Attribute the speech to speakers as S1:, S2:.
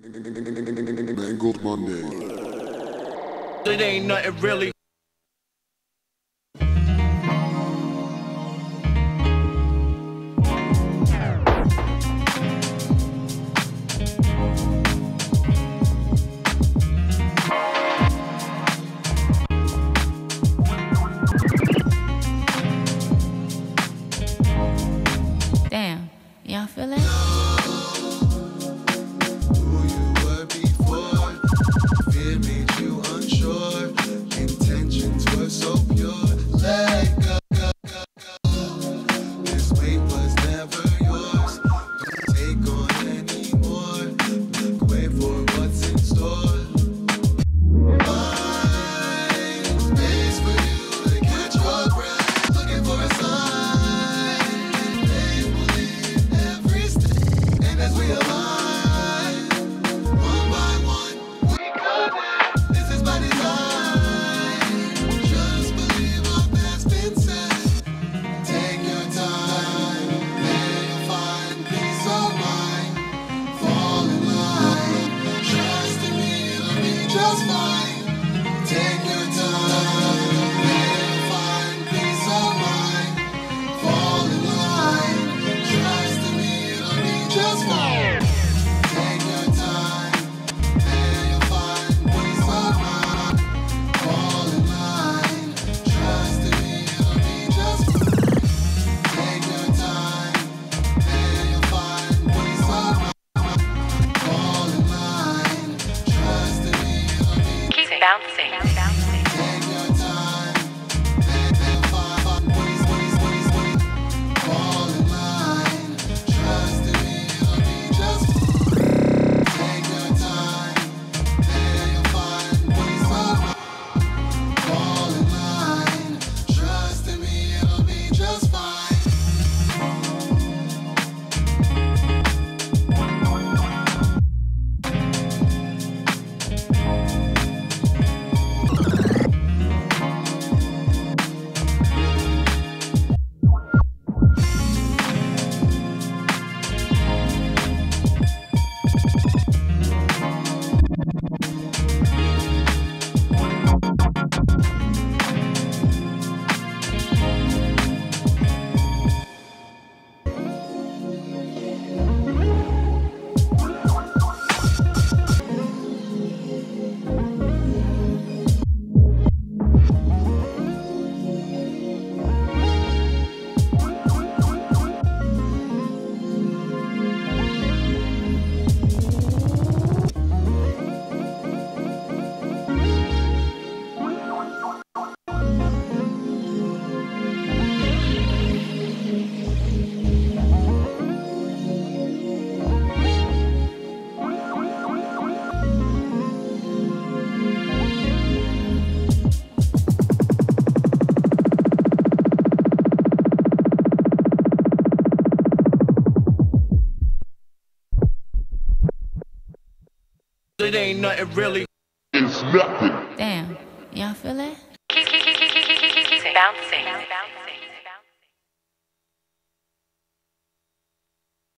S1: Mangled Monday.
S2: It ain't nothing really.
S3: It
S2: ain't nothing really.
S1: It's nothing.
S3: Damn. Y'all feel that? Bouncing. Bouncing.